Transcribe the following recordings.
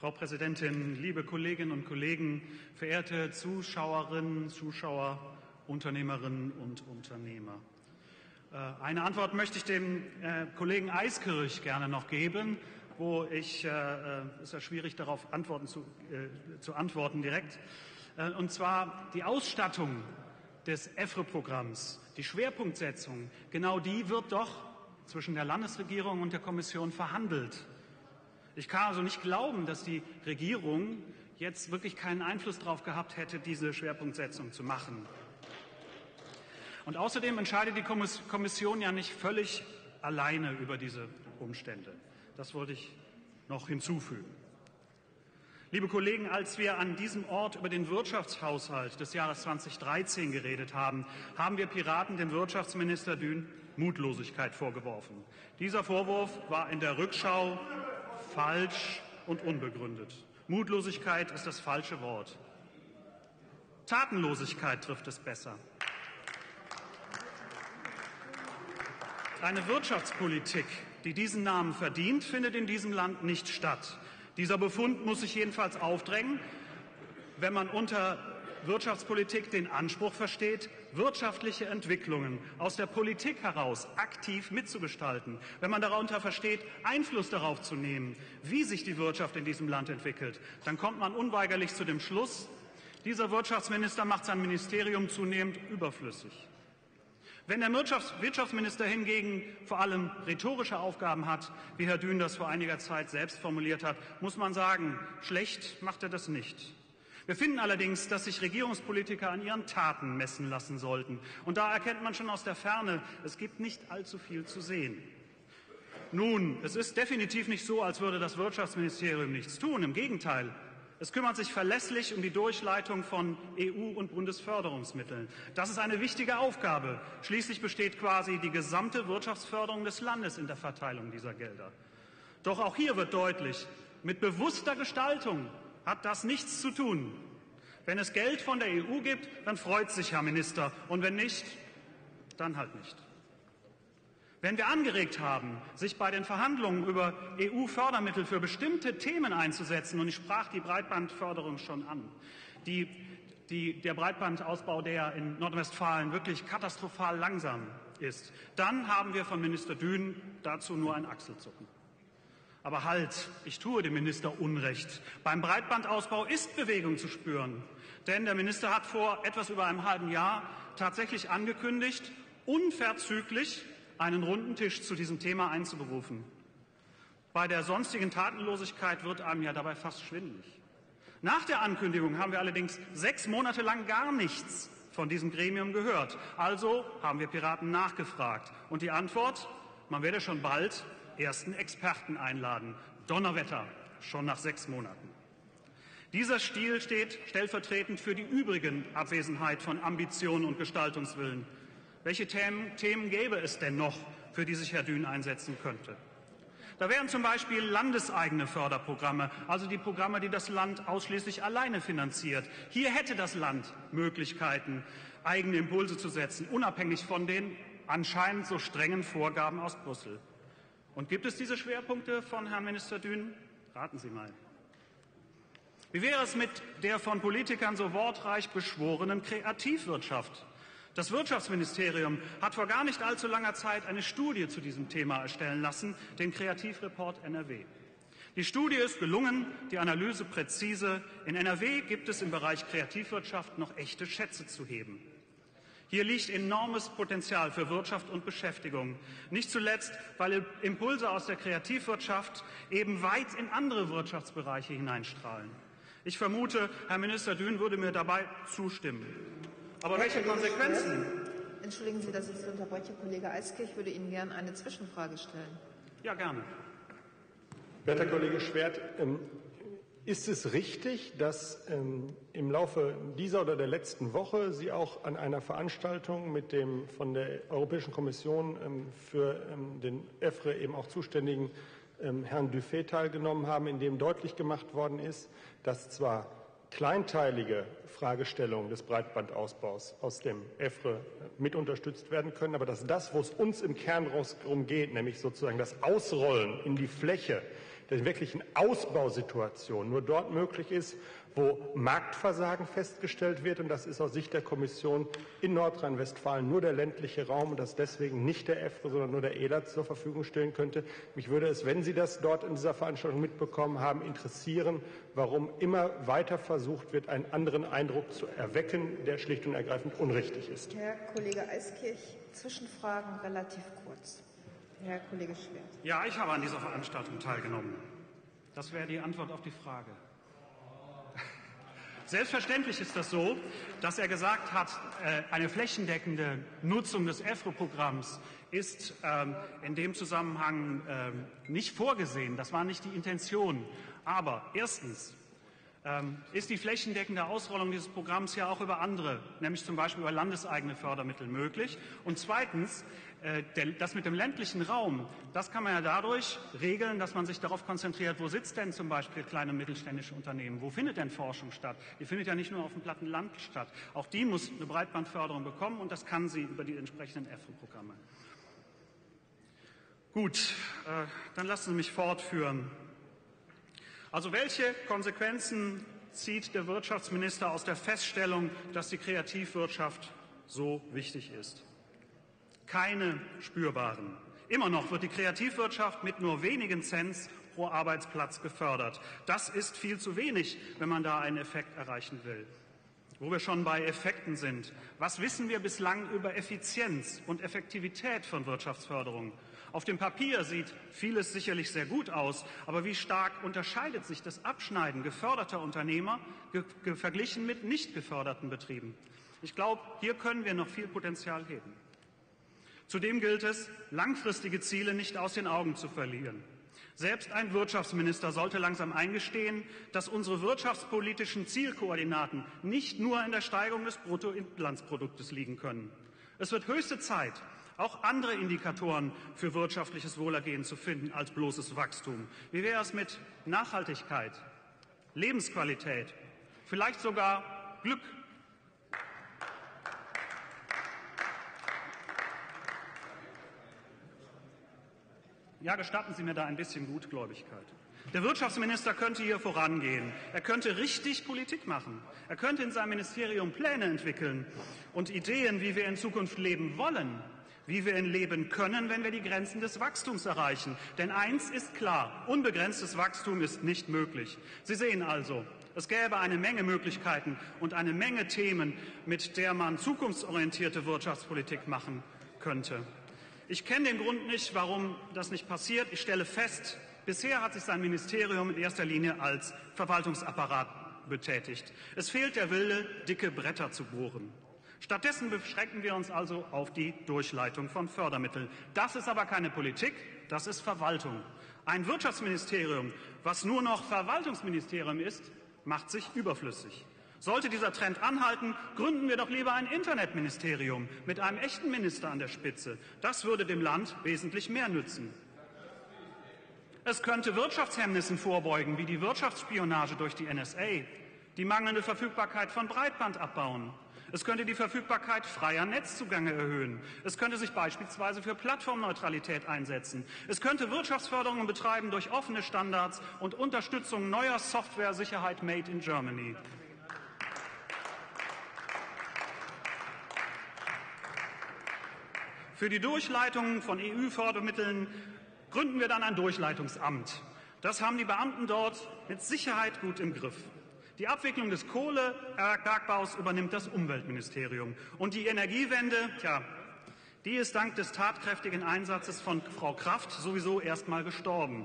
Frau Präsidentin, liebe Kolleginnen und Kollegen, verehrte Zuschauerinnen, Zuschauer, Unternehmerinnen und Unternehmer. Äh, eine Antwort möchte ich dem äh, Kollegen Eiskirch gerne noch geben, wo ich, äh, es ist ja schwierig darauf antworten zu, zu antworten direkt, und zwar die Ausstattung des EFRE-Programms, die Schwerpunktsetzung, genau die wird doch zwischen der Landesregierung und der Kommission verhandelt. Ich kann also nicht glauben, dass die Regierung jetzt wirklich keinen Einfluss darauf gehabt hätte, diese Schwerpunktsetzung zu machen. Und außerdem entscheidet die Kommission ja nicht völlig alleine über diese Umstände. Das wollte ich noch hinzufügen. Liebe Kollegen, als wir an diesem Ort über den Wirtschaftshaushalt des Jahres 2013 geredet haben, haben wir Piraten dem Wirtschaftsminister Dün Mutlosigkeit vorgeworfen. Dieser Vorwurf war in der Rückschau falsch und unbegründet. Mutlosigkeit ist das falsche Wort. Tatenlosigkeit trifft es besser. Eine Wirtschaftspolitik, die diesen Namen verdient, findet in diesem Land nicht statt. Dieser Befund muss sich jedenfalls aufdrängen, wenn man unter Wirtschaftspolitik den Anspruch versteht, wirtschaftliche Entwicklungen aus der Politik heraus aktiv mitzugestalten, wenn man darunter versteht, Einfluss darauf zu nehmen, wie sich die Wirtschaft in diesem Land entwickelt, dann kommt man unweigerlich zu dem Schluss, dieser Wirtschaftsminister macht sein Ministerium zunehmend überflüssig. Wenn der Wirtschaftsminister hingegen vor allem rhetorische Aufgaben hat, wie Herr Dün das vor einiger Zeit selbst formuliert hat, muss man sagen, schlecht macht er das nicht. Wir finden allerdings, dass sich Regierungspolitiker an ihren Taten messen lassen sollten. Und da erkennt man schon aus der Ferne, es gibt nicht allzu viel zu sehen. Nun, es ist definitiv nicht so, als würde das Wirtschaftsministerium nichts tun. Im Gegenteil. Es kümmert sich verlässlich um die Durchleitung von EU- und Bundesförderungsmitteln. Das ist eine wichtige Aufgabe. Schließlich besteht quasi die gesamte Wirtschaftsförderung des Landes in der Verteilung dieser Gelder. Doch auch hier wird deutlich, mit bewusster Gestaltung hat das nichts zu tun. Wenn es Geld von der EU gibt, dann freut sich Herr Minister, und wenn nicht, dann halt nicht. Wenn wir angeregt haben, sich bei den Verhandlungen über EU-Fördermittel für bestimmte Themen einzusetzen, und ich sprach die Breitbandförderung schon an, die, die, der Breitbandausbau, der in Nordrhein-Westfalen wirklich katastrophal langsam ist, dann haben wir von Minister Dün dazu nur ein Achselzucken. Aber halt, ich tue dem Minister Unrecht. Beim Breitbandausbau ist Bewegung zu spüren. Denn der Minister hat vor etwas über einem halben Jahr tatsächlich angekündigt, unverzüglich einen runden Tisch zu diesem Thema einzuberufen. Bei der sonstigen Tatenlosigkeit wird einem ja dabei fast schwindelig. Nach der Ankündigung haben wir allerdings sechs Monate lang gar nichts von diesem Gremium gehört. Also haben wir Piraten nachgefragt. Und die Antwort, man werde schon bald ersten Experten einladen. Donnerwetter, schon nach sechs Monaten. Dieser Stil steht stellvertretend für die übrigen Abwesenheit von Ambitionen und Gestaltungswillen. Welche Themen, Themen gäbe es denn noch, für die sich Herr Dün einsetzen könnte? Da wären zum Beispiel landeseigene Förderprogramme, also die Programme, die das Land ausschließlich alleine finanziert. Hier hätte das Land Möglichkeiten, eigene Impulse zu setzen, unabhängig von den anscheinend so strengen Vorgaben aus Brüssel. Und gibt es diese Schwerpunkte von Herrn Minister Dün? Raten Sie mal. Wie wäre es mit der von Politikern so wortreich beschworenen Kreativwirtschaft? Das Wirtschaftsministerium hat vor gar nicht allzu langer Zeit eine Studie zu diesem Thema erstellen lassen, den Kreativreport NRW. Die Studie ist gelungen, die Analyse präzise. In NRW gibt es im Bereich Kreativwirtschaft noch echte Schätze zu heben. Hier liegt enormes Potenzial für Wirtschaft und Beschäftigung. Nicht zuletzt, weil Impulse aus der Kreativwirtschaft eben weit in andere Wirtschaftsbereiche hineinstrahlen. Ich vermute, Herr Minister Dün würde mir dabei zustimmen. Aber Herr welche Konsequenzen? Entschuldigen Sie, dass ich Sie unterbreche. Kollege Eiskirch würde Ihnen gerne eine Zwischenfrage stellen. Ja, gerne. Werter Kollege Schwert, ähm, ist es richtig, dass ähm, im Laufe dieser oder der letzten Woche Sie auch an einer Veranstaltung mit dem von der Europäischen Kommission ähm, für ähm, den EFRE eben auch zuständigen ähm, Herrn Dufay teilgenommen haben, in dem deutlich gemacht worden ist, dass zwar kleinteilige Fragestellungen des Breitbandausbaus aus dem EFRE äh, mit unterstützt werden können, aber dass das, wo es uns im Kern darum geht, nämlich sozusagen das Ausrollen in die Fläche der wirklichen Ausbausituation nur dort möglich ist, wo Marktversagen festgestellt wird. Und das ist aus Sicht der Kommission in Nordrhein-Westfalen nur der ländliche Raum und dass deswegen nicht der EFRE, sondern nur der ELAT zur Verfügung stellen könnte. Mich würde es, wenn Sie das dort in dieser Veranstaltung mitbekommen haben, interessieren, warum immer weiter versucht wird, einen anderen Eindruck zu erwecken, der schlicht und ergreifend unrichtig ist. Herr Kollege Eiskirch, Zwischenfragen relativ kurz. Herr Kollege Schwert. Ja, ich habe an dieser Veranstaltung teilgenommen. Das wäre die Antwort auf die Frage. Selbstverständlich ist das so, dass er gesagt hat, äh, eine flächendeckende Nutzung des EFRE-Programms ist ähm, in dem Zusammenhang ähm, nicht vorgesehen. Das war nicht die Intention. Aber erstens ist die flächendeckende Ausrollung dieses Programms ja auch über andere, nämlich zum Beispiel über landeseigene Fördermittel möglich. Und zweitens äh, das mit dem ländlichen Raum, das kann man ja dadurch regeln, dass man sich darauf konzentriert, wo sitzt denn zum Beispiel kleine und mittelständische Unternehmen, wo findet denn Forschung statt? Die findet ja nicht nur auf dem platten Land statt. Auch die muss eine Breitbandförderung bekommen und das kann sie über die entsprechenden EFRE-Programme. Gut, äh, dann lassen Sie mich fortführen. Also welche Konsequenzen zieht der Wirtschaftsminister aus der Feststellung, dass die Kreativwirtschaft so wichtig ist? keine spürbaren. Immer noch wird die Kreativwirtschaft mit nur wenigen Cents pro Arbeitsplatz gefördert. Das ist viel zu wenig, wenn man da einen Effekt erreichen will. Wo wir schon bei Effekten sind. Was wissen wir bislang über Effizienz und Effektivität von Wirtschaftsförderung? Auf dem Papier sieht vieles sicherlich sehr gut aus, aber wie stark unterscheidet sich das Abschneiden geförderter Unternehmer verglichen mit nicht geförderten Betrieben? Ich glaube, hier können wir noch viel Potenzial heben. Zudem gilt es, langfristige Ziele nicht aus den Augen zu verlieren. Selbst ein Wirtschaftsminister sollte langsam eingestehen, dass unsere wirtschaftspolitischen Zielkoordinaten nicht nur in der Steigerung des Bruttoinlandsproduktes liegen können. Es wird höchste Zeit, auch andere Indikatoren für wirtschaftliches Wohlergehen zu finden als bloßes Wachstum. Wie wäre es mit Nachhaltigkeit, Lebensqualität, vielleicht sogar Glück Ja, gestatten Sie mir da ein bisschen Gutgläubigkeit. Der Wirtschaftsminister könnte hier vorangehen. Er könnte richtig Politik machen. Er könnte in seinem Ministerium Pläne entwickeln und Ideen, wie wir in Zukunft leben wollen, wie wir in leben können, wenn wir die Grenzen des Wachstums erreichen. Denn eins ist klar, unbegrenztes Wachstum ist nicht möglich. Sie sehen also, es gäbe eine Menge Möglichkeiten und eine Menge Themen, mit der man zukunftsorientierte Wirtschaftspolitik machen könnte. Ich kenne den Grund nicht, warum das nicht passiert. Ich stelle fest, bisher hat sich sein Ministerium in erster Linie als Verwaltungsapparat betätigt. Es fehlt der Wille, dicke Bretter zu bohren. Stattdessen beschränken wir uns also auf die Durchleitung von Fördermitteln. Das ist aber keine Politik, das ist Verwaltung. Ein Wirtschaftsministerium, was nur noch Verwaltungsministerium ist, macht sich überflüssig. Sollte dieser Trend anhalten, gründen wir doch lieber ein Internetministerium mit einem echten Minister an der Spitze. Das würde dem Land wesentlich mehr nützen. Es könnte Wirtschaftshemmnissen vorbeugen, wie die Wirtschaftsspionage durch die NSA, die mangelnde Verfügbarkeit von Breitband abbauen. Es könnte die Verfügbarkeit freier Netzzugänge erhöhen. Es könnte sich beispielsweise für Plattformneutralität einsetzen. Es könnte Wirtschaftsförderungen betreiben durch offene Standards und Unterstützung neuer Software-Sicherheit made in Germany. Für die Durchleitung von EU-Fördermitteln gründen wir dann ein Durchleitungsamt. Das haben die Beamten dort mit Sicherheit gut im Griff. Die Abwicklung des Kohlebergbaus übernimmt das Umweltministerium. Und die Energiewende, tja, die ist dank des tatkräftigen Einsatzes von Frau Kraft sowieso erst mal gestorben.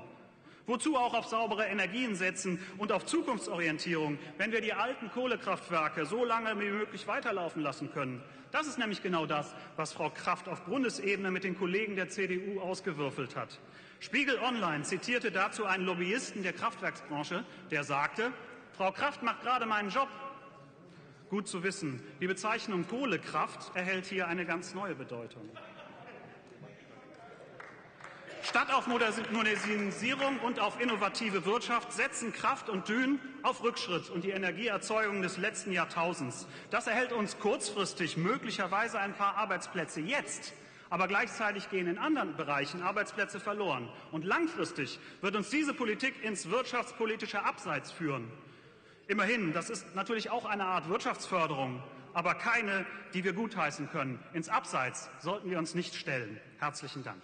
Wozu auch auf saubere Energien setzen und auf Zukunftsorientierung, wenn wir die alten Kohlekraftwerke so lange wie möglich weiterlaufen lassen können? Das ist nämlich genau das, was Frau Kraft auf Bundesebene mit den Kollegen der CDU ausgewürfelt hat. Spiegel Online zitierte dazu einen Lobbyisten der Kraftwerksbranche, der sagte, Frau Kraft macht gerade meinen Job. Gut zu wissen, die Bezeichnung Kohlekraft erhält hier eine ganz neue Bedeutung. Statt auf Modernisierung und auf innovative Wirtschaft setzen Kraft und Dün auf Rückschritt und die Energieerzeugung des letzten Jahrtausends. Das erhält uns kurzfristig möglicherweise ein paar Arbeitsplätze jetzt. Aber gleichzeitig gehen in anderen Bereichen Arbeitsplätze verloren. Und langfristig wird uns diese Politik ins wirtschaftspolitische Abseits führen. Immerhin, das ist natürlich auch eine Art Wirtschaftsförderung, aber keine, die wir gutheißen können. Ins Abseits sollten wir uns nicht stellen. Herzlichen Dank.